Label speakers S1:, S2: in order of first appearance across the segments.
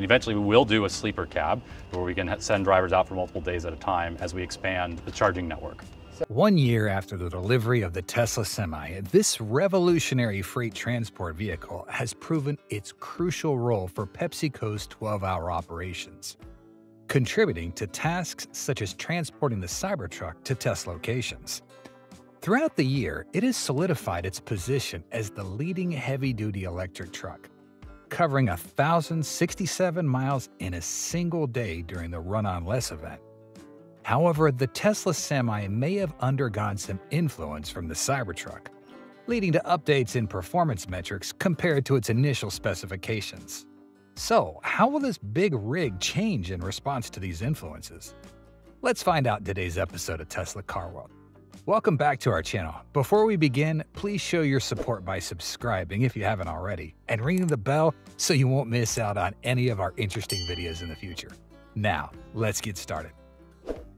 S1: Eventually, we will do a sleeper cab where we can send drivers out for multiple days at a time as we expand the charging network.
S2: One year after the delivery of the Tesla Semi, this revolutionary freight transport vehicle has proven its crucial role for PepsiCo's 12-hour operations, contributing to tasks such as transporting the Cybertruck to test locations. Throughout the year, it has solidified its position as the leading heavy-duty electric truck, covering 1,067 miles in a single day during the Run on Less event. However, the Tesla Semi may have undergone some influence from the Cybertruck, leading to updates in performance metrics compared to its initial specifications. So, how will this big rig change in response to these influences? Let's find out in today's episode of Tesla Car World. Welcome back to our channel. Before we begin, please show your support by subscribing if you haven't already, and ringing the bell so you won't miss out on any of our interesting videos in the future. Now, let's get started.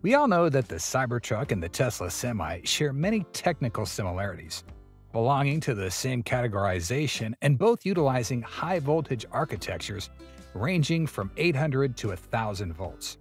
S2: We all know that the Cybertruck and the Tesla Semi share many technical similarities, belonging to the same categorization and both utilizing high-voltage architectures ranging from 800 to 1,000 volts.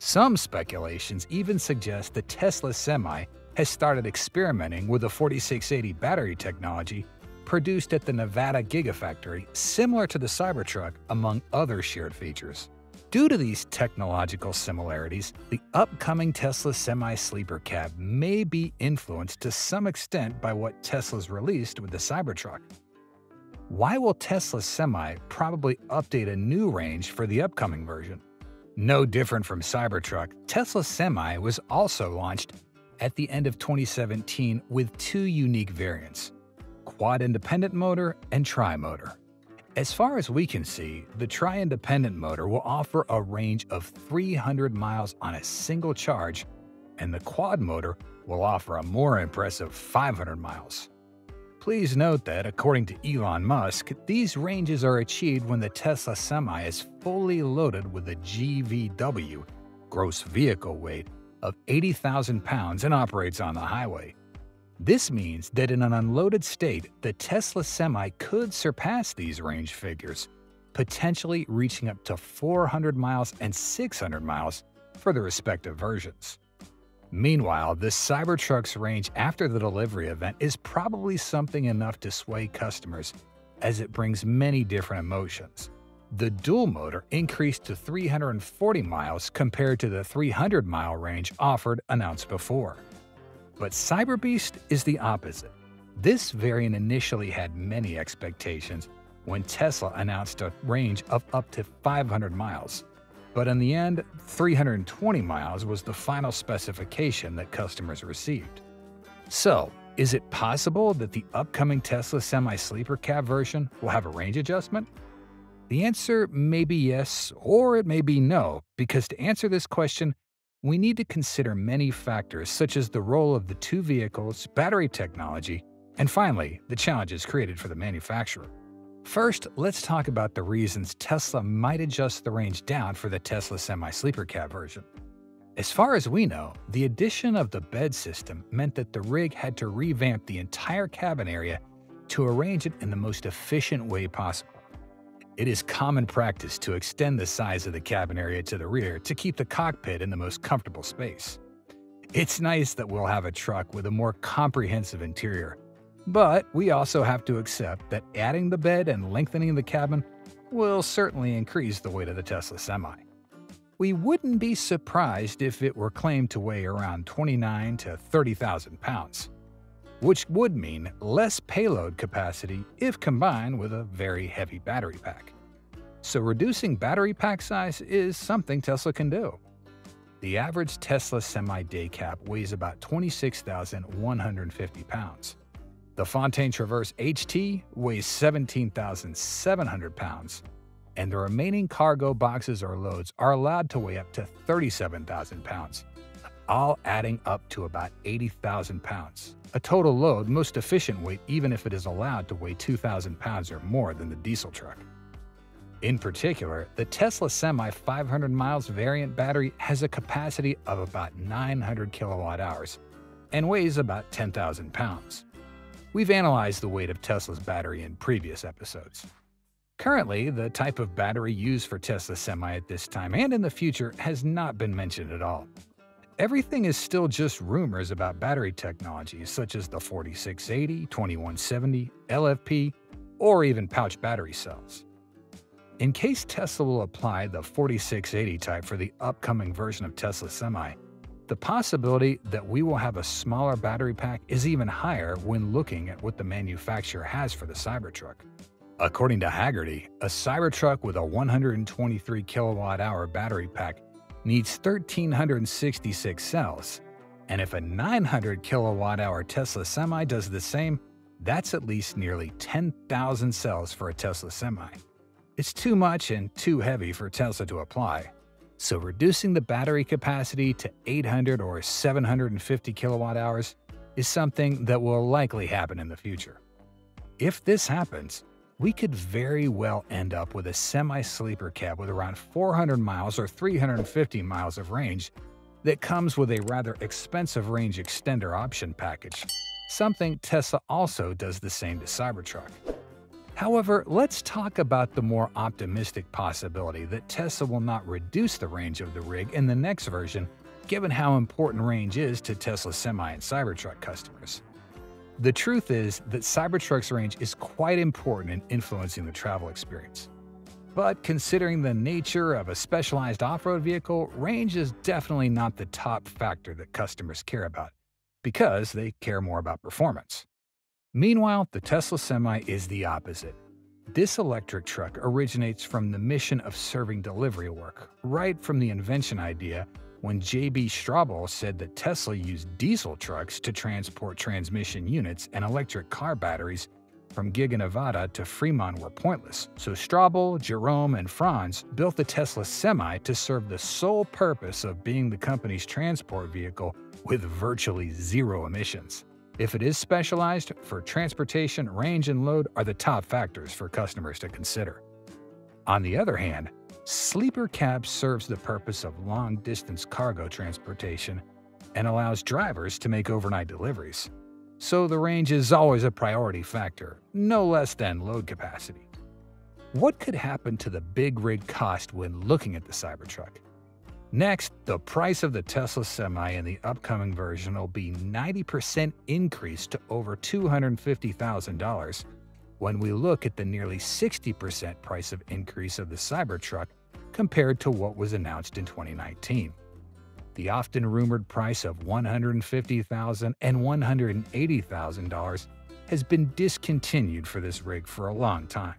S2: Some speculations even suggest the Tesla Semi has started experimenting with the 4680 battery technology produced at the Nevada Gigafactory, similar to the Cybertruck, among other shared features. Due to these technological similarities, the upcoming Tesla Semi-Sleeper Cab may be influenced to some extent by what Tesla's released with the Cybertruck. Why will Tesla Semi probably update a new range for the upcoming version? No different from Cybertruck, Tesla Semi was also launched at the end of 2017 with two unique variants, quad-independent motor and tri-motor. As far as we can see, the tri-independent motor will offer a range of 300 miles on a single charge, and the quad motor will offer a more impressive 500 miles. Please note that, according to Elon Musk, these ranges are achieved when the Tesla Semi is fully loaded with a GVW, gross vehicle weight, of 80,000 pounds and operates on the highway. This means that in an unloaded state, the Tesla Semi could surpass these range figures, potentially reaching up to 400 miles and 600 miles for the respective versions. Meanwhile, the Cybertruck's range after the delivery event is probably something enough to sway customers, as it brings many different emotions. The dual motor increased to 340 miles compared to the 300 mile range offered announced before. But Cyberbeast is the opposite. This variant initially had many expectations when Tesla announced a range of up to 500 miles. But in the end, 320 miles was the final specification that customers received. So, is it possible that the upcoming Tesla semi-sleeper cab version will have a range adjustment? The answer may be yes or it may be no, because to answer this question, we need to consider many factors such as the role of the two vehicles, battery technology, and finally, the challenges created for the manufacturer. First, let's talk about the reasons Tesla might adjust the range down for the Tesla Semi-Sleeper Cab version. As far as we know, the addition of the bed system meant that the rig had to revamp the entire cabin area to arrange it in the most efficient way possible. It is common practice to extend the size of the cabin area to the rear to keep the cockpit in the most comfortable space. It's nice that we'll have a truck with a more comprehensive interior, but we also have to accept that adding the bed and lengthening the cabin will certainly increase the weight of the Tesla Semi. We wouldn't be surprised if it were claimed to weigh around 29 to 30,000 pounds which would mean less payload capacity if combined with a very heavy battery pack. So reducing battery pack size is something Tesla can do. The average Tesla semi-day cab weighs about 26,150 pounds. The Fontaine Traverse HT weighs 17,700 pounds, and the remaining cargo boxes or loads are allowed to weigh up to 37,000 pounds, all adding up to about 80,000 pounds a total load most efficient weight even if it is allowed to weigh 2,000 pounds or more than the diesel truck. In particular, the Tesla Semi 500 miles variant battery has a capacity of about 900 kilowatt hours and weighs about 10,000 pounds. We've analyzed the weight of Tesla's battery in previous episodes. Currently, the type of battery used for Tesla Semi at this time and in the future has not been mentioned at all. Everything is still just rumors about battery technologies such as the 4680, 2170, LFP, or even pouch battery cells. In case Tesla will apply the 4680 type for the upcoming version of Tesla Semi, the possibility that we will have a smaller battery pack is even higher when looking at what the manufacturer has for the Cybertruck. According to Hagerty, a Cybertruck with a 123 kilowatt hour battery pack needs 1,366 cells, and if a 900 kilowatt hour Tesla Semi does the same, that's at least nearly 10,000 cells for a Tesla Semi. It's too much and too heavy for Tesla to apply, so reducing the battery capacity to 800 or 750 kilowatt hours is something that will likely happen in the future. If this happens, we could very well end up with a semi-sleeper cab with around 400 miles or 350 miles of range that comes with a rather expensive range extender option package, something Tesla also does the same to Cybertruck. However, let's talk about the more optimistic possibility that Tesla will not reduce the range of the rig in the next version, given how important range is to Tesla Semi and Cybertruck customers. The truth is that Cybertruck's range is quite important in influencing the travel experience. But considering the nature of a specialized off-road vehicle, range is definitely not the top factor that customers care about, because they care more about performance. Meanwhile, the Tesla Semi is the opposite. This electric truck originates from the mission of serving delivery work, right from the invention idea when J.B. Straubel said that Tesla used diesel trucks to transport transmission units and electric car batteries from Giga Nevada to Fremont were pointless, so Straubel, Jerome, and Franz built the Tesla Semi to serve the sole purpose of being the company's transport vehicle with virtually zero emissions. If it is specialized, for transportation, range, and load are the top factors for customers to consider. On the other hand, Sleeper Cab serves the purpose of long-distance cargo transportation and allows drivers to make overnight deliveries. So the range is always a priority factor, no less than load capacity. What could happen to the big rig cost when looking at the Cybertruck? Next, the price of the Tesla Semi in the upcoming version will be 90% increase to over $250,000 when we look at the nearly 60% price of increase of the Cybertruck compared to what was announced in 2019. The often rumored price of $150,000 and $180,000 has been discontinued for this rig for a long time.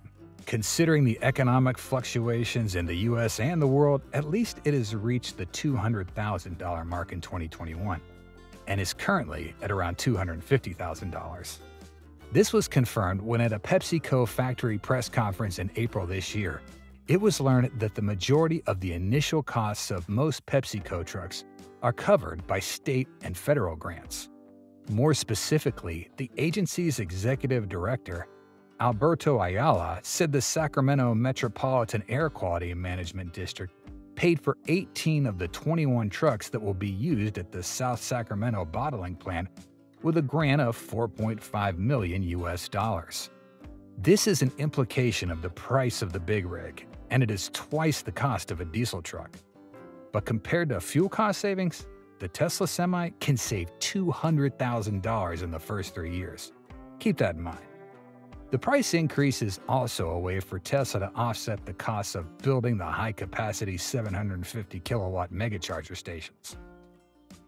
S2: Considering the economic fluctuations in the US and the world, at least it has reached the $200,000 mark in 2021 and is currently at around $250,000. This was confirmed when at a PepsiCo factory press conference in April this year, it was learned that the majority of the initial costs of most PepsiCo trucks are covered by state and federal grants. More specifically, the agency's executive director, Alberto Ayala, said the Sacramento Metropolitan Air Quality Management District paid for 18 of the 21 trucks that will be used at the South Sacramento bottling plant with a grant of 4.5 million US dollars. This is an implication of the price of the big rig, and it is twice the cost of a diesel truck. But compared to fuel cost savings, the Tesla Semi can save $200,000 in the first three years. Keep that in mind. The price increase is also a way for Tesla to offset the costs of building the high-capacity 750 kilowatt megacharger stations.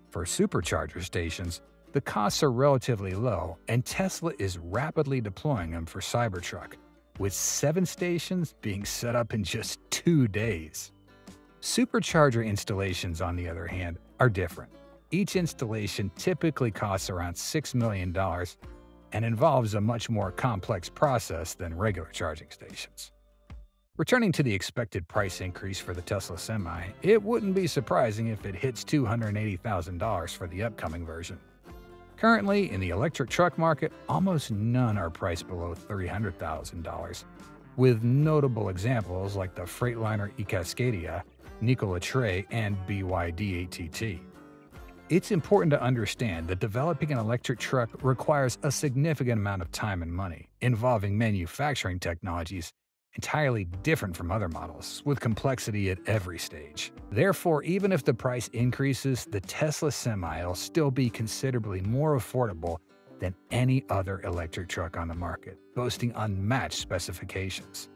S2: For supercharger stations, the costs are relatively low, and Tesla is rapidly deploying them for Cybertruck, with seven stations being set up in just two days. Supercharger installations, on the other hand, are different. Each installation typically costs around $6 million and involves a much more complex process than regular charging stations. Returning to the expected price increase for the Tesla Semi, it wouldn't be surprising if it hits $280,000 for the upcoming version. Currently, in the electric truck market, almost none are priced below $300,000, with notable examples like the Freightliner eCascadia, Nikola Tre, and BYD 8TT. It's important to understand that developing an electric truck requires a significant amount of time and money, involving manufacturing technologies entirely different from other models, with complexity at every stage. Therefore, even if the price increases, the Tesla Semi will still be considerably more affordable than any other electric truck on the market, boasting unmatched specifications.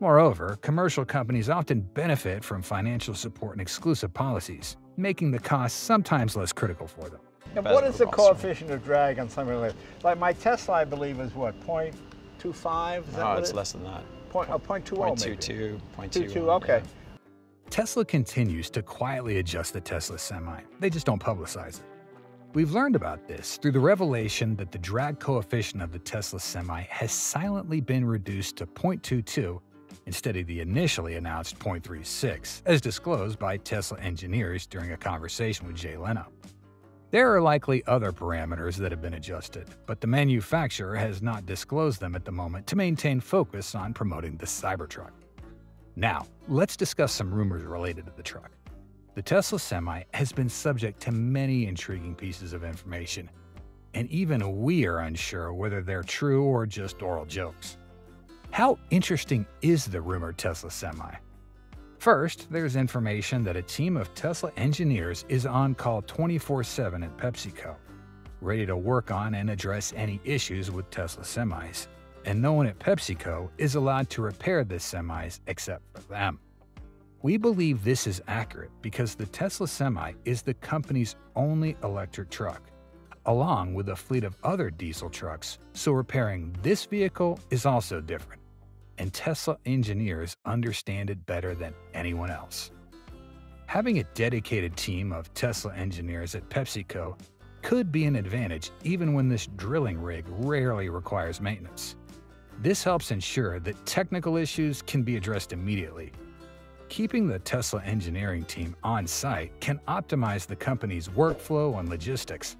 S2: Moreover, commercial companies often benefit from financial support and exclusive policies, making the cost sometimes less critical for them.
S3: And what is the coefficient of drag on something like Like my Tesla, I believe, is what, 0.25? Is
S4: no, it's it? less than that.
S3: Point, oh, 0.20
S4: 0.22,
S3: 0.22, okay. Yeah.
S2: Tesla continues to quietly adjust the Tesla Semi. They just don't publicize it. We've learned about this through the revelation that the drag coefficient of the Tesla Semi has silently been reduced to 0.22 instead of the initially announced 0.36, as disclosed by Tesla engineers during a conversation with Jay Leno. There are likely other parameters that have been adjusted, but the manufacturer has not disclosed them at the moment to maintain focus on promoting the Cybertruck. Now, let's discuss some rumors related to the truck. The Tesla Semi has been subject to many intriguing pieces of information, and even we are unsure whether they're true or just oral jokes. How interesting is the rumored Tesla Semi? First, there's information that a team of Tesla engineers is on call 24 7 at PepsiCo, ready to work on and address any issues with Tesla semis, and no one at PepsiCo is allowed to repair the semis except for them. We believe this is accurate because the Tesla Semi is the company's only electric truck, along with a fleet of other diesel trucks, so repairing this vehicle is also different. And Tesla engineers understand it better than anyone else. Having a dedicated team of Tesla engineers at PepsiCo could be an advantage even when this drilling rig rarely requires maintenance. This helps ensure that technical issues can be addressed immediately Keeping the Tesla engineering team on site can optimize the company's workflow and logistics,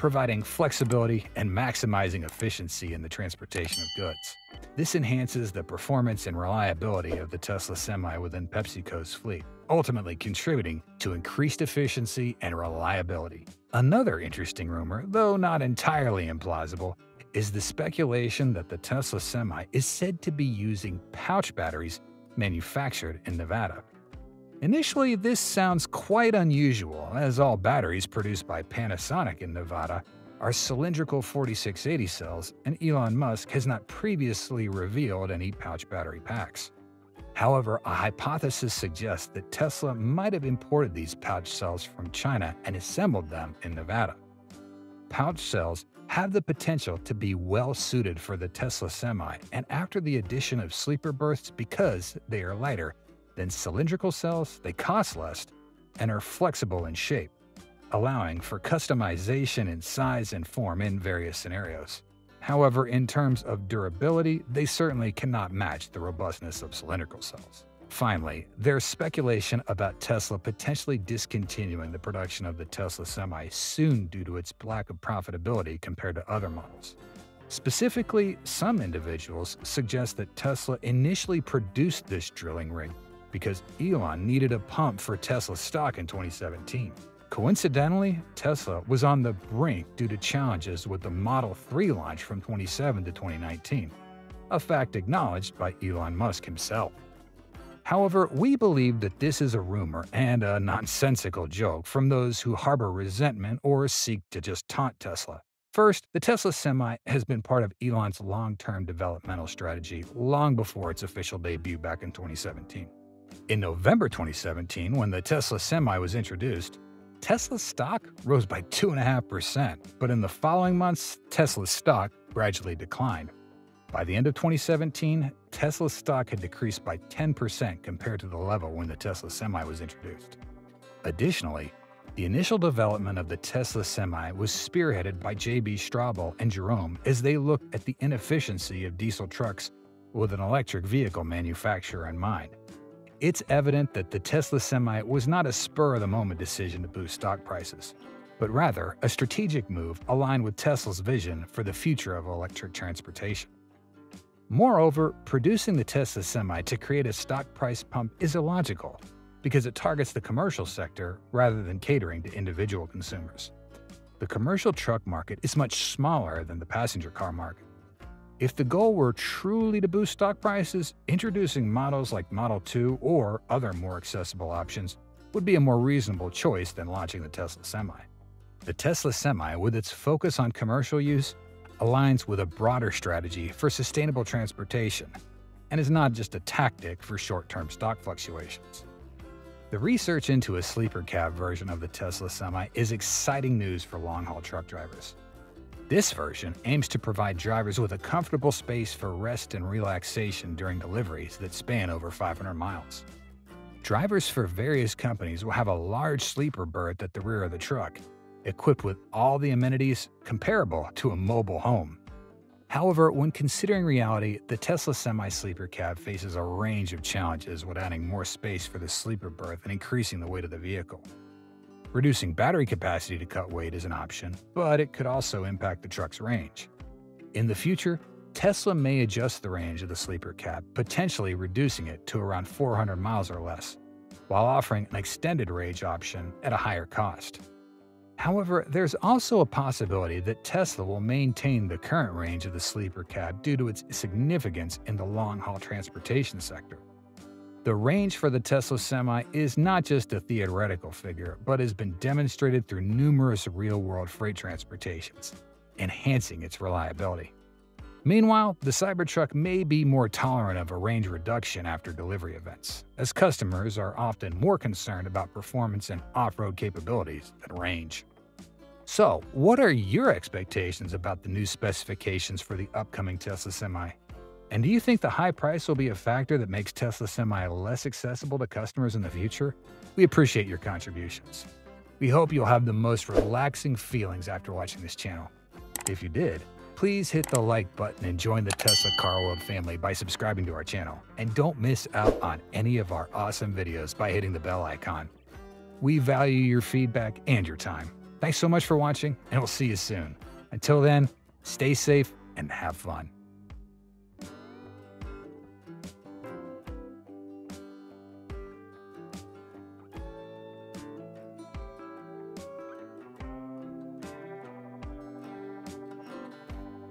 S2: providing flexibility and maximizing efficiency in the transportation of goods. This enhances the performance and reliability of the Tesla Semi within PepsiCo's fleet, ultimately contributing to increased efficiency and reliability. Another interesting rumor, though not entirely implausible, is the speculation that the Tesla Semi is said to be using pouch batteries manufactured in Nevada. Initially, this sounds quite unusual, as all batteries produced by Panasonic in Nevada are cylindrical 4680 cells, and Elon Musk has not previously revealed any pouch battery packs. However, a hypothesis suggests that Tesla might have imported these pouch cells from China and assembled them in Nevada. Pouch cells have the potential to be well suited for the Tesla Semi and after the addition of sleeper berths because they are lighter than cylindrical cells, they cost less and are flexible in shape, allowing for customization in size and form in various scenarios. However, in terms of durability, they certainly cannot match the robustness of cylindrical cells. Finally, there's speculation about Tesla potentially discontinuing the production of the Tesla Semi soon due to its lack of profitability compared to other models. Specifically, some individuals suggest that Tesla initially produced this drilling rig because Elon needed a pump for Tesla stock in 2017. Coincidentally, Tesla was on the brink due to challenges with the Model 3 launch from 2017 to 2019, a fact acknowledged by Elon Musk himself. However, we believe that this is a rumor and a nonsensical joke from those who harbor resentment or seek to just taunt Tesla. First, the Tesla Semi has been part of Elon's long term developmental strategy long before its official debut back in 2017. In November 2017, when the Tesla Semi was introduced, Tesla's stock rose by 2.5%, but in the following months, Tesla's stock gradually declined. By the end of 2017, Tesla's stock had decreased by 10% compared to the level when the Tesla Semi was introduced. Additionally, the initial development of the Tesla Semi was spearheaded by J.B. Straubel and Jerome as they looked at the inefficiency of diesel trucks with an electric vehicle manufacturer in mind. It's evident that the Tesla Semi was not a spur of the moment decision to boost stock prices, but rather a strategic move aligned with Tesla's vision for the future of electric transportation. Moreover, producing the Tesla Semi to create a stock price pump is illogical because it targets the commercial sector rather than catering to individual consumers. The commercial truck market is much smaller than the passenger car market. If the goal were truly to boost stock prices, introducing models like Model 2 or other more accessible options would be a more reasonable choice than launching the Tesla Semi. The Tesla Semi, with its focus on commercial use, aligns with a broader strategy for sustainable transportation and is not just a tactic for short-term stock fluctuations. The research into a sleeper cab version of the Tesla Semi is exciting news for long-haul truck drivers. This version aims to provide drivers with a comfortable space for rest and relaxation during deliveries that span over 500 miles. Drivers for various companies will have a large sleeper berth at the rear of the truck, equipped with all the amenities comparable to a mobile home. However, when considering reality, the Tesla Semi-Sleeper Cab faces a range of challenges with adding more space for the sleeper berth and increasing the weight of the vehicle. Reducing battery capacity to cut weight is an option, but it could also impact the truck's range. In the future, Tesla may adjust the range of the sleeper cab, potentially reducing it to around 400 miles or less, while offering an extended range option at a higher cost. However, there's also a possibility that Tesla will maintain the current range of the sleeper cab due to its significance in the long-haul transportation sector. The range for the Tesla Semi is not just a theoretical figure, but has been demonstrated through numerous real-world freight transportations, enhancing its reliability. Meanwhile, the Cybertruck may be more tolerant of a range reduction after delivery events, as customers are often more concerned about performance and off-road capabilities than range. So, what are your expectations about the new specifications for the upcoming Tesla Semi? And do you think the high price will be a factor that makes Tesla Semi less accessible to customers in the future? We appreciate your contributions. We hope you'll have the most relaxing feelings after watching this channel. If you did, please hit the like button and join the Tesla Car World family by subscribing to our channel. And don't miss out on any of our awesome videos by hitting the bell icon. We value your feedback and your time. Thanks so much for watching, and we'll see you soon. Until then, stay safe and have fun.